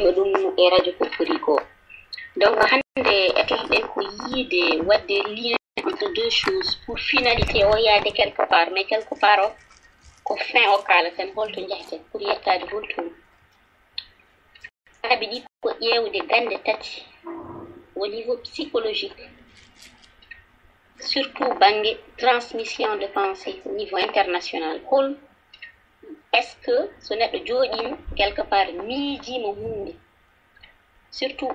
hettima ɗum e radio kokori ko donc hande ekeɗen ko yiide wadde lien entre deux choses pour finalité o yaade quelque part mais quelque part o ko fin o kaalaten holto jahten pour yettade holtoon saabi ɗi ko ƴeewde gande tati au niveau psychologique. Surtout bange transmission de pensée au niveau international. Hol est ce que so neɗɗo jooɗima quelque part miijima hunde surtout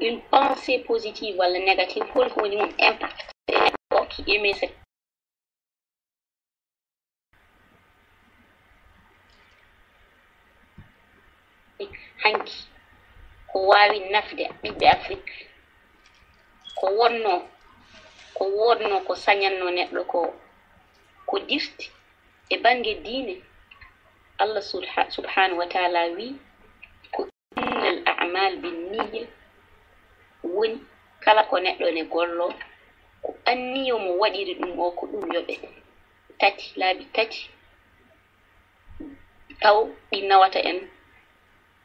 une pensée positive walla négative hol ko woni mum impact. O ki aimé cette hanki ko waawi nafde ɓiɓɓe afrique ko wonno ko wonno ko sañanno neɗɗo ko ko dirti e bange diine? Allah subhanahu wa taala wi ko innal amal binniya woni kala ko neɗɗo ne gollo ko anniyo mo waɗiri ɗum o ko ɗum yoɓe tati laabi tati taw ɗi nawata en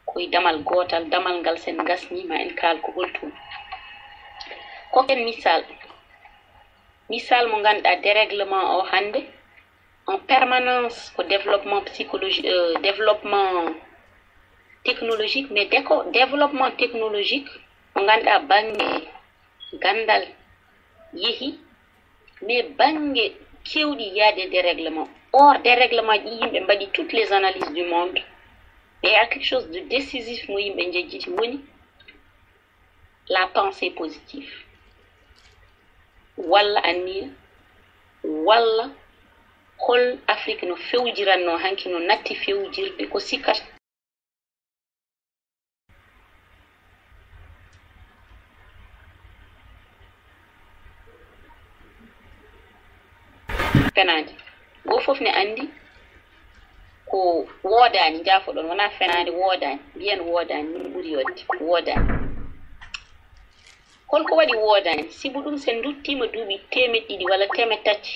koye damal gotal damal ngal sen gasnima en kaal ko holtum koken misal misal mo ganduɗa déréglement o hande en permanence ko développement psychologique euh, développement technologique mais déco développement technologique mo ganduɗa bange gandal yeehi mais bange kewɗi yaade déréglement or déréglement ɗi yimɓe mbaɗi toutes les analyses du monde il y a quelque chose de décisif la pensée positive. Walla anniya walla hol afrique no fewjiranno hanki no natti fewjirde ko sikkata fenade. Goo fof ne andi ko woodani jaafoɗon wona fenade woodani mbiyen woodani min ɓuuri yodde woodani holko waɗi woodani sibu ɗum sen duttima duuɓi temed ɗiɗi walla temed tati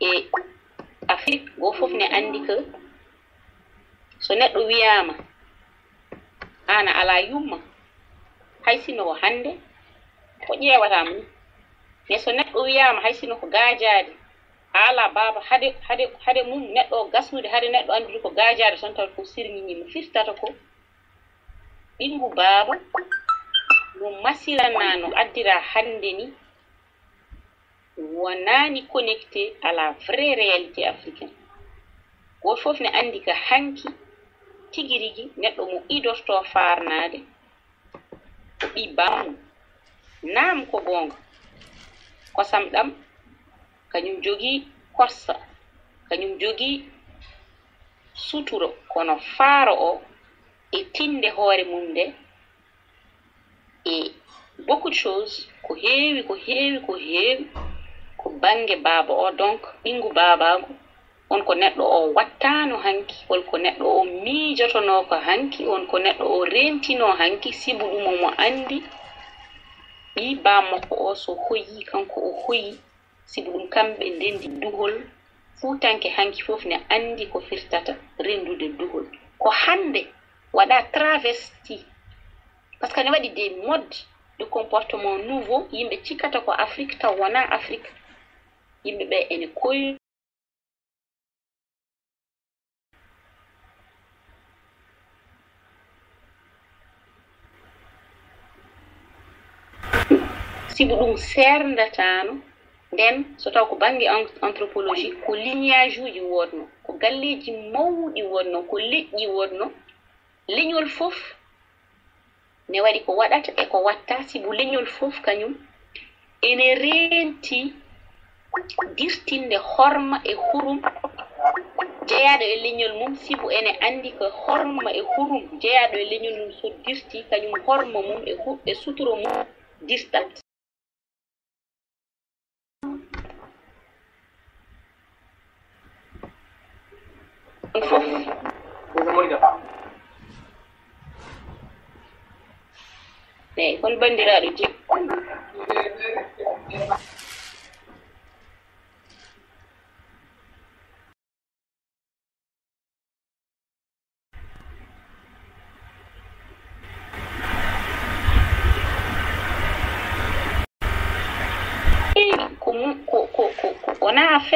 e afrique goo fof ne anndi que so neɗɗo wiyaama aan a alaa yumma hay sino ko hannde ko ƴeewataama ni mais so neɗɗo wiyaama hay sino ko gaajaade a alaa baaba hade hade hade mum neɗɗo o gasnude hade neɗɗo anndude ko gaajaade toon tawa ko sirñiñima firtata ko ɓinngu baaba mo masirana no addira hannde ni wonani connecté à la vraie réalité africaine. Goto fof ne andi ka hanki tigi rigi neɗɗo mo idorto farnade. Ko ɓi bammu naam ko gonga kosam ɗam kañum jogii korsa kañum jogii suturo kono faaro o e tinde hoore mum nde e beaucoup de chose ko heewi ko heewi ko heewi ko bange baaba o donc ɓingu baabaago on ko neɗɗo o wattano hanki wonko neɗɗo o miijotono ko hanki on ko neɗɗo o rentino hanki sibu ɗumo mo andi ɓi bammakko o so hoyi kanko o hoyi sibu ɗum kamɓe ndendi duhol. Fuutanke hanki fof ne andi ko firtata rendude duhol. Ko hande waɗa travesti par ce que ne waɗi des mode de comportement nouveau yimɓe cikkata ko afrique taw wona afrique yimɓe ɓe ene koy sibu ɗum serdatano nden so taw ko bange anthropologie ko lignage uji wodno ko galleji mawɗi wonno ko leƴƴi wonno leñol fof ne waɗi ko waɗata e ko watta sibu leñol fof kañum ene reenti dirtinde horma e hurum jeyaɗo e leñol mum sibu ene andi ko horma e hurum jeyaɗo e leñol mum so dirti horma mum e, e suturo mum jib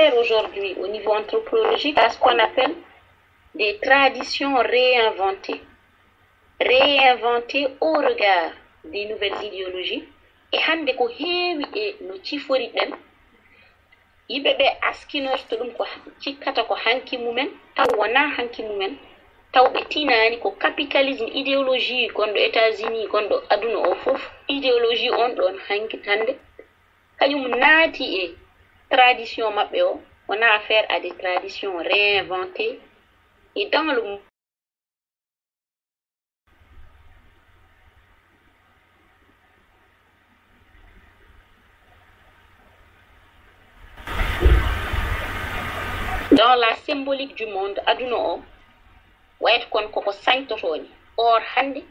affaire aujourd'hui au niveau anthropologique à ce qu'on appelle des traditions réinventées. Réinventées au regard des nouvelles idéologies. Et hande ko heewi e no cifori ɗen yimɓe ɓe askinorto ɗum ko cikkata ko hanki mumen taw wona hanki mumen taw tinani ko capitalisme idéologie gonɗo états unis gonɗo aduna o fof idéologie on ɗon hanki hande kañum naati e tradition maɓɓe o wona affaire à des traditions réinventées. Et dans le dans la symbolique du monde aduna o wayata kono koko or hande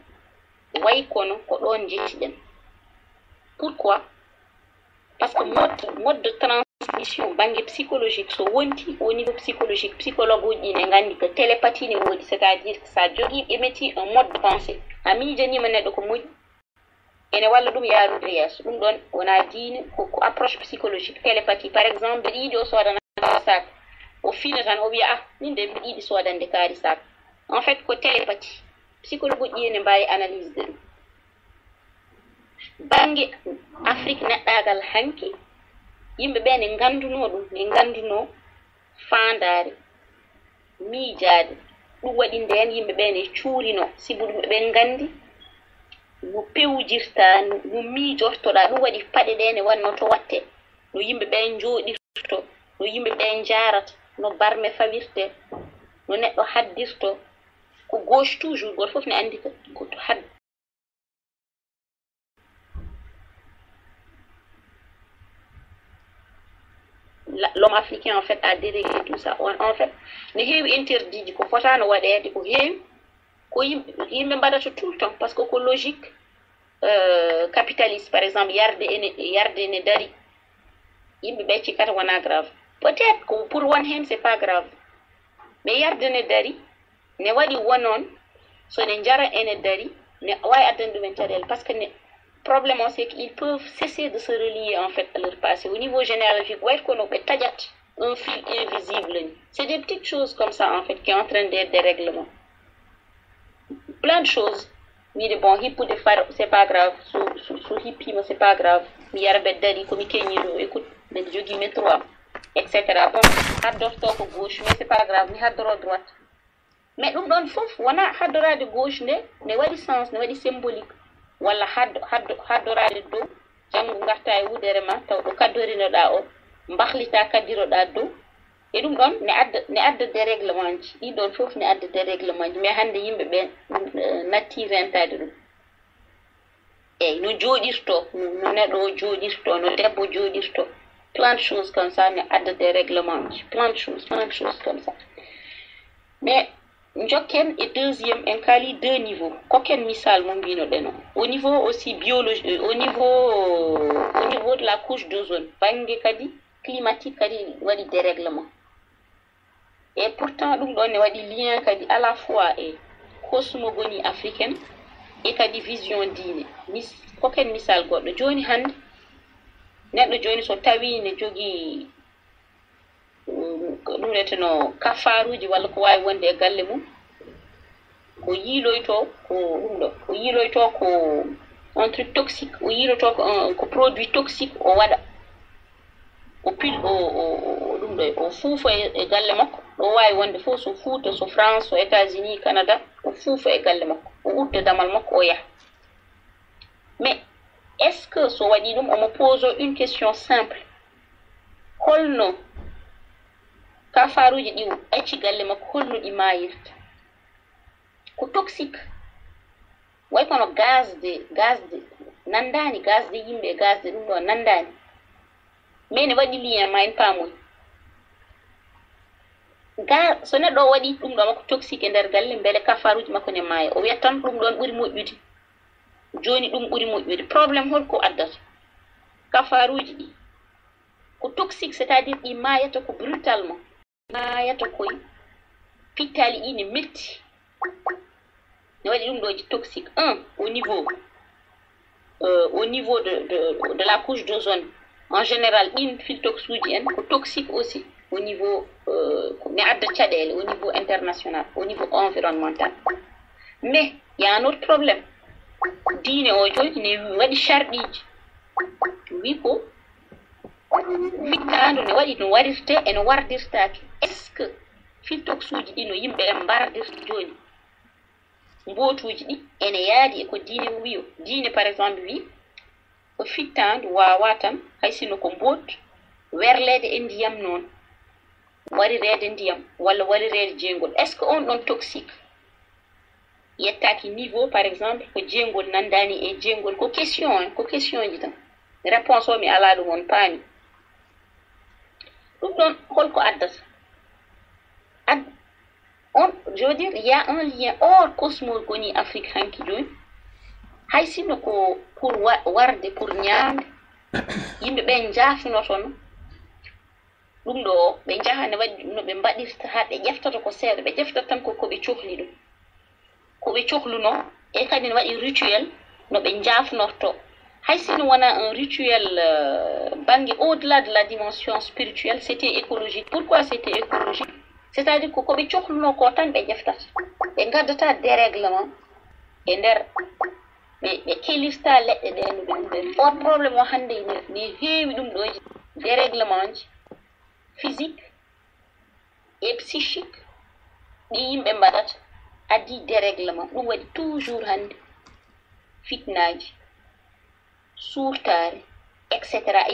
way kono ko ɗon jettiɗen pourquoi? Par ce que mode mode de transmission banggue psychologique. So wonti au niveau psychologique psychologue uji ne gandi que télépathie ne woodi c' est à dire sa jogui émetti un mode de pensée. A miijanima neɗɗo ko moƴƴi ene walla ɗum yarude yeeso ɗum ɗon wona diine ko approche psychologique. Télépathie par exemple mbeɗa yiiɗi o sodana sac o fina tan o wiya ah min de mbiɗa yiɗi sodande kaari sac en fait ko télépathie psychologue uji ene mbawi analyse de. Ɗum bange afrique neɗɗagal hanki yimɓe ɓe ne ganduno ɗum ne ganduno faandaare miijaade ɗum waɗi nden yimɓe ɓe ne cuurino sibu ɗum ɓe gandi no pewjirta no miijortoɗa ɗum waɗi paɗe ɗe ne wanno to watte. No yimɓe ɓe njooɗirto no yimɓe ɓe jarata no barme fawirte no neɗɗo haddirto. Ko gauche toujours goto fof ne andi ko l'homme africain en fait a déréglé tout ça. En fait ne heewi interdit ko fotano waɗede ko heewi. Ko yimɓe mbaɗata tout le temps par ce que ko logique euh, capitaliste par exemple yarde ene yarde ene dari yimɓe ɓe cikkata wona grave. Peut être ko pour won hen c' est pas grave. Mais yarde ne dari ne waɗi wonon so ne jara ene dari ne wawi addani ɗumen caɗele par que ne problème o c'est qu'ils peuvent cesser de se relier en fait à leur passé. Au niveau généalogique wayt kono ɓe tajat un fil invisible. C'est des petites choses comme ça en fait qui est en train d'être des règlements plein de choses. Wiide bon hippude far c'est pas grave. So so, so hippima c'est pas grave. Mi yara ɓe dari komi keñiɗo écoute mbeɗa jogui métro am etc bon haddorto ko gauche mais c'est pas grave. Mi haddoro droite. Mais ɗum ɗon fof wona haddorade gauche nde ne waɗi sens ne waɗi symbolique walla haddo haddo haddorade dow janngo garta e wudere ma taw ɗo kaddorinoɗa o mbahlita kaddiroɗa dow e ɗum ɗon ne adda ne adda déréglement ji ɗiɗon fof ne adda déréglement ji mais hannde yimɓe ɓe natti ɗum. Eyyi no no neɗɗo no debbo plein de choses comme ça ne adda déréglement plein de choses plein de choses comme ça. Mais jokken e deuxiéme en kaali deux niveau kokken misal mo mbinoɗen o au niveau aussi biologie au niveau au niveau de la couche d'ozone. Bangue kadi climatique kadi waɗi déréglement et pourtant ɗum ɗon ne waɗi lien kadi à la fois e cosmogonie africaine e kadi vision diine. Mis koken misal goɗɗo joni hande neɗɗo joni so tawi ne jogii ɗum wiyeteno kafaruji walla ko wawi wonde e ko yiiloyto ko ɗum ko yiiloyto ko un truc toxique o yiiloto ko ko produit toxique o waɗa. O pil o ɗum ɗo o fuufa e galle makko. Ɗo wawi wonde fof france états unis canada o fuufa e galle makko. O damal makko o yaha. Mais est ce que so waɗi ɗum? Omo pose une question simple. Holno kafaruji ɗi acci galle makko ɗi mayirta ko toxique way kono gasde gasde nandani gasde yimɓe gasde ɗum ɗo nandani. Mais ne waɗi lien ma en paamoy ga so neɗɗo o waɗi ɗum ɗo makko toxique e nder galle beele kafaruji makko ne maaya o wiyat tan ɗum ɗon ɓuri moƴƴude joni ɗum ɓuri moƴƴude probléme holko addata kafaruji ɗi ko toxique c' est à dire ɗi mayata ko brutalement mayata koye pittali ɗi ne metti ne waɗi ɗum ɗoji toxique un au niveau euh, au niveau de, de, de la couche de zone en général ɗin filtox uji toxique aussi au niveau ne adda caɗele au niveau international au niveau environnemental. Mais y a un autre probléme diine o joni ne waɗi charɗiji wi ko fittadu ne waɗi no warirte eno wardirtaki est ce que filtox uji ɗi no yimɓe en mbardirta joni? Mbotuji ɗi ene yaadi e ko diine wiyo. Diine par exemple wi ko fittandu wawa tan hay sino ko mbot werlede e ndiyam noon. Warirede ndiyam walla warirede jeygol est ce que on ɗon toxique? Yettaki niveau par exemple ko jeygol nandani e jeygol ko question ko question ji tan. Réponse o mi ala ɗum on paami ɗum le ad on je veux dire il y a un lien hors cosmogonie joni hay sinno ko pour warde pour ñaamde yimɓe ɓe jaafino toon ɗum ɗo ɓe jaha ne waɗi no ɓe mbaɗirta ha ɓe ƴeftata ko seeɗa ɓe ƴeftata tan ko koɓe cohli ɗum koɓe cohluno e kadi ne waɗi rituel no ɓe jafnorto hay sino wona un rituel uh, bangue au delà de la dimension spirituelle c' était écologique. Pourquoi c' était écologique c' est à dire ko koɓe cohluno ko tan ɓe ƴeftata ɓe gaddata déréglement e nder. Ɓe ɓe kelirta leɗɗe ɗe no ɓe ɗumɗen on probléme o hannde ne heewi ɗum ɗoji déréglement ji. Physique et psychique. Ɗi yimɓe mbaɗata adi déréglement ɗum waɗi toujours hannde fitnaji suurtare et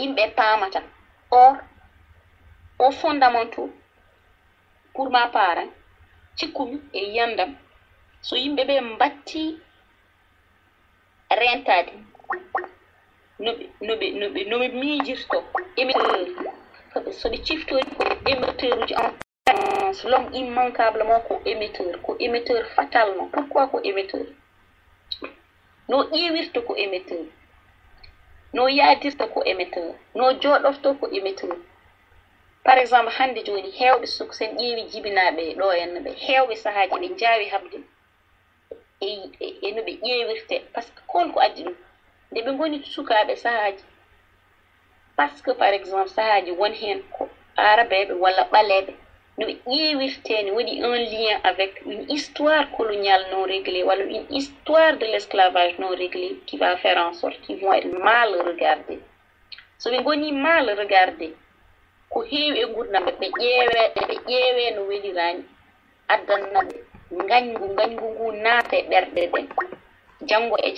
yimɓe paamata. Or au fondamental pour ma paran cikkumi e yiyandam so yimɓe ɓe mbatti rentade. Noɓe noɓe noɓe miijirto. Émetteur soɓe ciftori ko émetteur uji en l'homme immanquablement ko émetteur ko émetteur fatalement pourquoi ko émetteur? No ƴeewirta ko émetteur no yaadirta ko émetteur no jooɗofto ko émetteur par exemple hannde jooni heewɓe suk sen ƴeewi jibinaaɓe ɗo henno ɓe heewɓe sahaaji ɓe njaawi haɓde e no ɓe ƴeewirte. Par ce que kon ko addi ɗum nde ɓe ngoni sukaaɓe sahaaji. Par ce que par exemple sahaaji won heen ko arabeɓe walla ɓaleɓe no ɓe ƴeewirte ne waɗi un lien avec une histoire coloniale non réglée walla une histoire de l' esclavage non réglé qui va faire en sorte qu'ils vont être mal regardés. So ɓe ngoni mal regardé ko heewi e gurdam ɓe ƴeewe ɓe ƴeewe no welirani addannaɓe ngañgu ngañgu ngu naata e ɓerɗe ɗen janngo e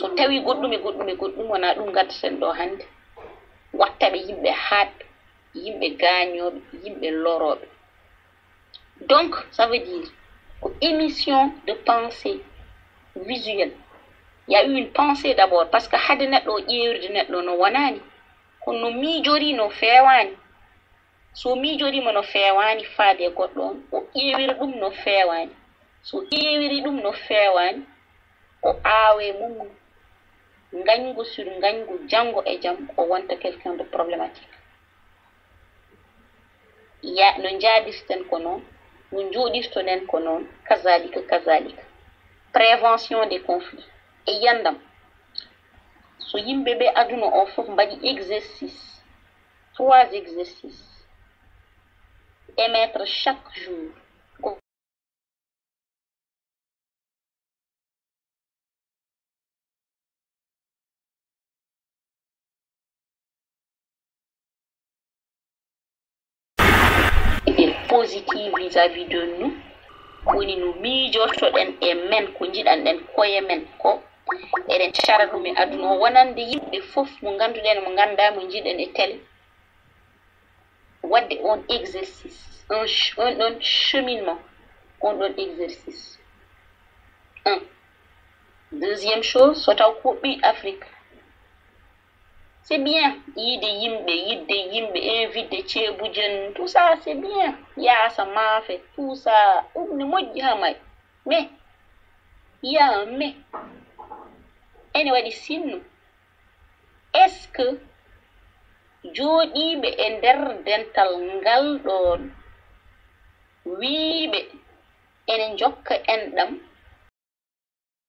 so tawi goɗɗum e goɗɗum e goɗɗum wona ɗum gaddaten ɗo hannde. Wattaɓe yimɓe haaɓɓe yimɓe gaañooɓe yimɓe lorooɓe. Donc ça veut dire ko émission de pensée visuelle y a eu une pensée d' abord par ce que hade neɗɗo o ƴeewirde neɗɗo no wonaani kono no miijori no feewaani so miijorima no feewaani faade goɗɗo on o ƴeewira ɗum no feewaani so ƴeewiri ɗum no feewaani o aawe mum ngañgu sur ngañgu janngo e jam o wonta quelqu'un de problématique ya no njaadirten ko noon no njooɗirtonen ko noon kasalika kasalika prévention des conflits. E yandam. So yimɓe ɓe aduna o fof mbaɗi exercice. Trois exercice émettre chaque jour positive vis-à-vis de nous. Woni no miijortoɗen e men ko jiɗanɗen koye men ko. Eɗen cara ɗum e aduna. O wonande yimɓe fof mo ganduɗen mo ganda mo jiɗen e télé wadde on exercice un on ɗon cheminement on ɗon exercice. Un. Deuxiéme chose so taw ko ɓi afrique c'est bien. Yide yimbe, yide yimbe, invite chebujen, tout ça, c'est bien. Ya sa mafe, tout ça. Ubni moji hamai. Me. Ya me. Anyway, di sinu. Est-ce que jodi be ender dental ngal don, ɗon be ene jokke endam